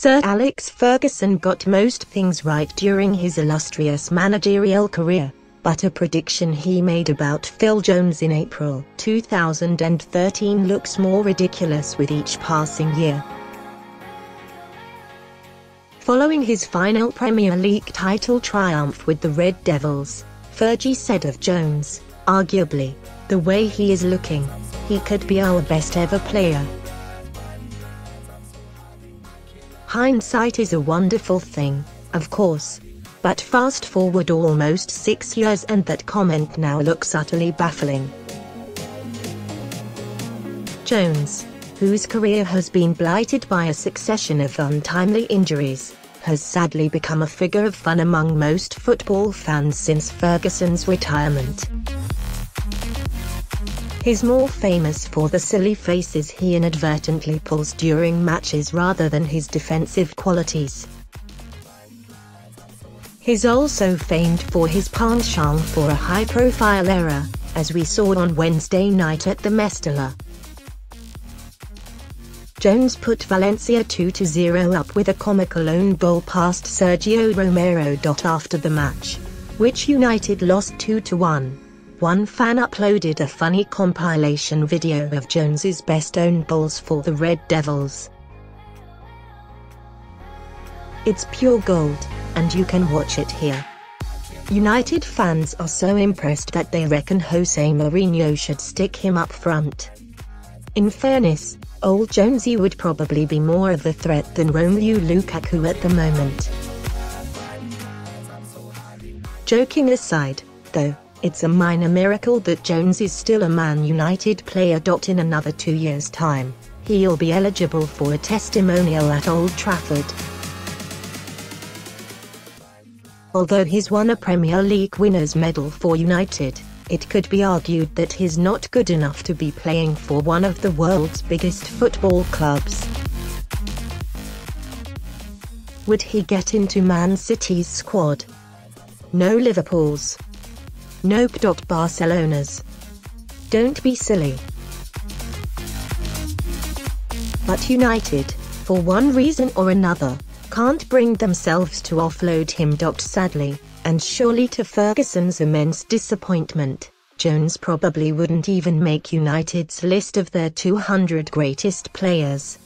Sir Alex Ferguson got most things right during his illustrious managerial career, but a prediction he made about Phil Jones in April 2013 looks more ridiculous with each passing year. Following his final Premier League title triumph with the Red Devils, Fergie said of Jones, arguably, the way he is looking, he could be our best ever player. Hindsight is a wonderful thing, of course. But fast forward almost six years and that comment now looks utterly baffling. Jones, whose career has been blighted by a succession of untimely injuries, has sadly become a figure of fun among most football fans since Ferguson's retirement. He's more famous for the silly faces he inadvertently pulls during matches rather than his defensive qualities. He's also famed for his penchant for a high-profile error, as we saw on Wednesday night at the Mestalla. Jones put Valencia 2-0 up with a comical own goal past Sergio Romero. After the match, which United lost 2-1. One fan uploaded a funny compilation video of Jones's best own goals for the Red Devils. It's pure gold, and you can watch it here. United fans are so impressed that they reckon Jose Mourinho should stick him up front. In fairness, old Jonesy would probably be more of a threat than Romelu Lukaku at the moment. Joking aside, though, it's a minor miracle that Jones is still a Man United player. In another two years' time, he'll be eligible for a testimonial at Old Trafford. Although he's won a Premier League winners' medal for United, it could be argued that he's not good enough to be playing for one of the world's biggest football clubs. Would he get into Man City's squad? No Liverpool's. Nope. Barcelona's. Don't be silly. But United, for one reason or another, can't bring themselves to offload him. Sadly, and surely to Ferguson's immense disappointment, Jones probably wouldn't even make United's list of their 200 greatest players.